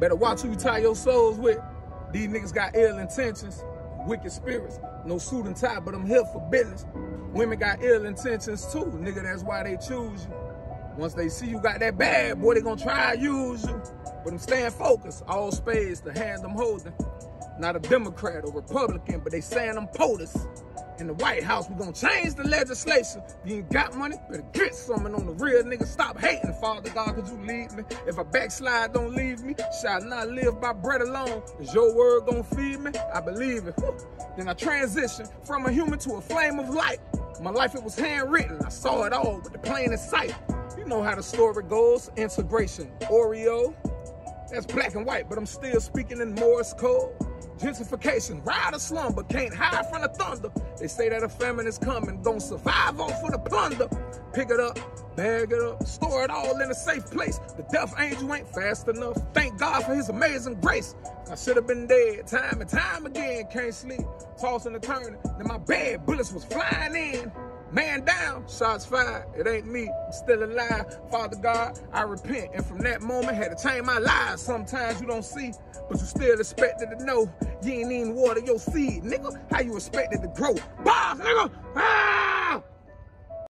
Better watch who you tie your souls with. These niggas got ill intentions, wicked spirits. No suit and tie, but I'm here for business. Women got ill intentions too, nigga. That's why they choose you. Once they see you got that bad, boy, they gonna try to use you. But I'm staying focused. All spades, the hand I'm holding. Not a Democrat or Republican, but they saying I'm POTUS. In the White House, we gonna change the legislation. You ain't got money, better get something on the real nigga. Stop hating, Father God, cause you lead me. If I backslide, don't leave me. Shall not live by bread alone. Is your word gonna feed me? I believe it. Then I transition from a human to a flame of light. My life, it was handwritten. I saw it all with the plain in sight. You know how the story goes. Integration, Oreo. That's black and white, but I'm still speaking in Morse code. Gentrification, ride a slumber, can't hide from the thunder. They say that a famine is coming, don't survive off of the plunder. Pick it up, bag it up, store it all in a safe place. The death angel ain't fast enough. Thank God for his amazing grace. I should have been dead time and time again, can't sleep, tossing and turning. In my bed, bullets was flying in. Man down, shots fired. It ain't me. I'm still alive. Father God, I repent. And from that moment, had to change my life. Sometimes you don't see, but you still expected to know. You ain't even water your seed, nigga. How you expected to grow? Boss, nigga.